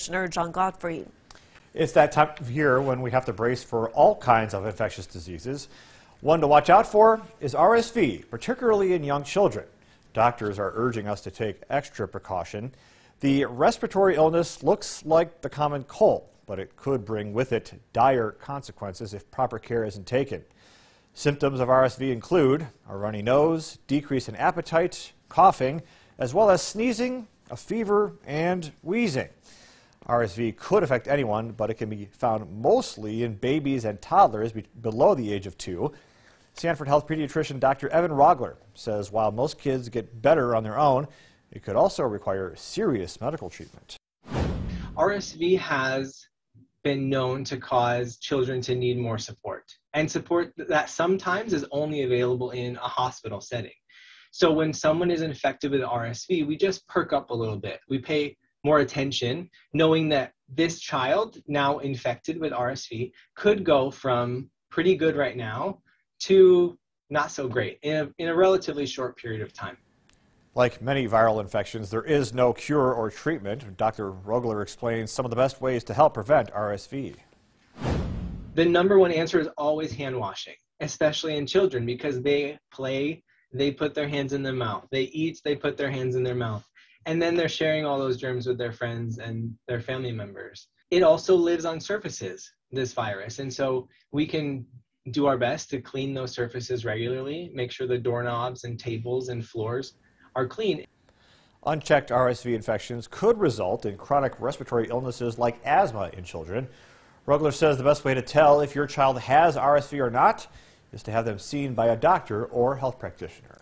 Commissioner John Godfrey. It's that time of year when we have to brace for all kinds of infectious diseases. One to watch out for is RSV, particularly in young children. Doctors are urging us to take extra precaution. The respiratory illness looks like the common cold, but it could bring with it dire consequences if proper care isn't taken. Symptoms of RSV include a runny nose, decrease in appetite, coughing, as well as sneezing, a fever, and wheezing. RSV could affect anyone, but it can be found mostly in babies and toddlers below the age of two. Sanford Health pediatrician Dr. Evan Rogler says while most kids get better on their own, it could also require serious medical treatment. RSV has been known to cause children to need more support, and support that sometimes is only available in a hospital setting. So when someone is infected with RSV, we just perk up a little bit. We pay more attention, knowing that this child, now infected with RSV, could go from pretty good right now to not so great in a, in a relatively short period of time. Like many viral infections, there is no cure or treatment. Dr. Rogler explains some of the best ways to help prevent RSV. The number one answer is always hand washing, especially in children because they play, they put their hands in their mouth. They eat, they put their hands in their mouth and then they're sharing all those germs with their friends and their family members. It also lives on surfaces, this virus, and so we can do our best to clean those surfaces regularly, make sure the doorknobs and tables and floors are clean. Unchecked RSV infections could result in chronic respiratory illnesses like asthma in children. Rogler says the best way to tell if your child has RSV or not is to have them seen by a doctor or health practitioner.